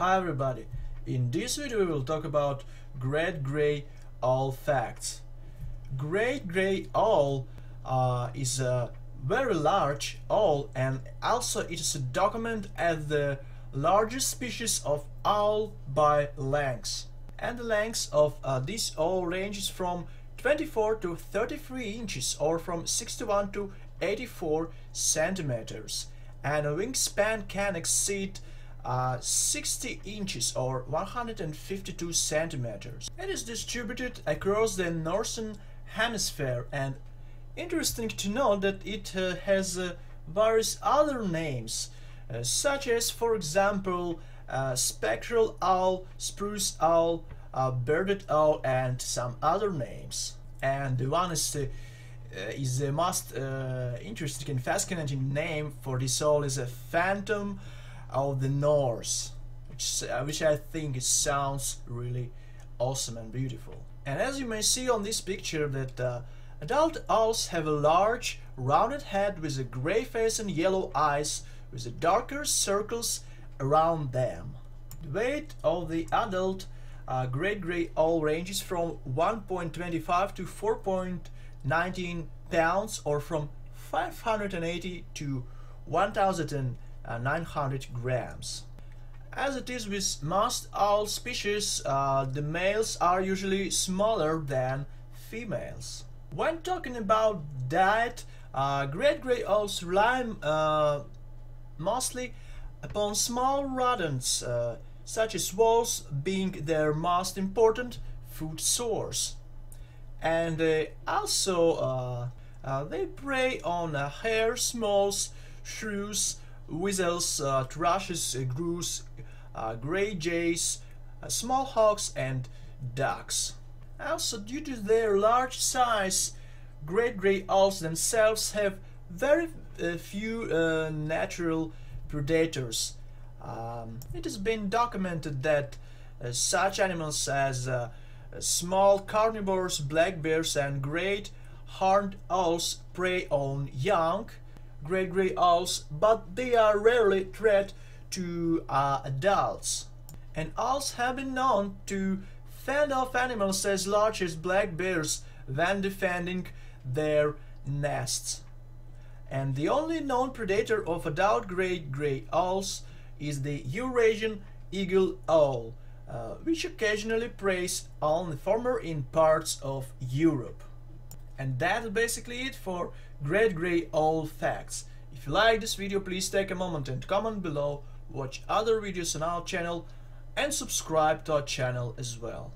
Hi everybody, in this video we will talk about Great Grey Owl facts. Great Grey Owl uh, is a very large owl and also it is documented as the largest species of owl by length. And the length of uh, this owl ranges from 24 to 33 inches or from 61 to 84 centimeters and a wingspan can exceed uh, 60 inches or 152 centimeters. It is distributed across the northern hemisphere and interesting to note that it uh, has uh, various other names uh, such as for example uh, spectral owl, spruce owl, uh, bearded owl and some other names. And the one is is the most interesting and fascinating name for this owl is a phantom of the North, which, uh, which I think sounds really awesome and beautiful. And as you may see on this picture that uh, adult owls have a large rounded head with a gray face and yellow eyes with darker circles around them. The weight of the adult uh, great gray owl ranges from 1.25 to 4.19 pounds or from 580 to 1000 uh, 900 grams. As it is with most owl species, uh, the males are usually smaller than females. When talking about diet, uh, great gray owls rely uh, mostly upon small rodents, uh, such as voles being their most important food source. And uh, also they prey on hares, moles, shrews, weasels, uh, thrushes, uh, grouse, uh, grey jays, uh, small hawks and ducks. Also, due to their large size, great grey owls themselves have very uh, few uh, natural predators. Um, it has been documented that such animals as small carnivores, black bears and great horned owls prey on young, great gray owls, but they are rarely threat to uh, adults. And owls have been known to fend off animals as large as black bears when defending their nests. And the only known predator of adult great gray owls is the Eurasian eagle owl, uh, which occasionally preys on the former in parts of Europe. And that's basically it for Great Grey Owl Facts. If you like this video, please take a moment and comment below, watch other videos on our channel and subscribe to our channel as well.